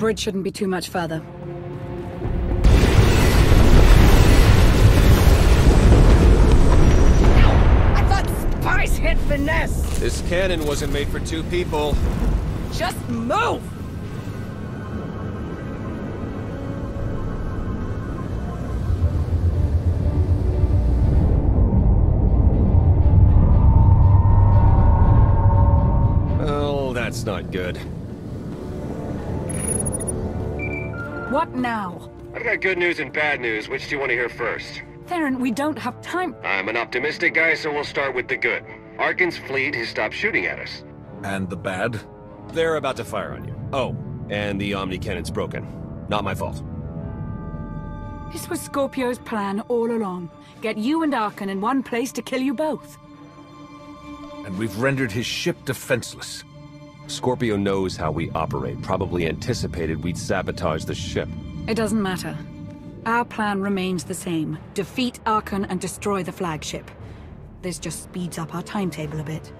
bridge shouldn't be too much further. I thought spice hit finesse! This cannon wasn't made for two people. Just move! Well, that's not good. What now? I've got good news and bad news. Which do you want to hear first? Theron, we don't have time. I'm an optimistic guy, so we'll start with the good. Arcann's fleet has stopped shooting at us. And the bad? They're about to fire on you. Oh, and the Omni cannon's broken. Not my fault. This was Scorpio's plan all along. Get you and Arcann in one place to kill you both. And we've rendered his ship defenseless. Scorpio knows how we operate, probably anticipated we'd sabotage the ship. It doesn't matter. Our plan remains the same. Defeat Arcann and destroy the flagship. This just speeds up our timetable a bit.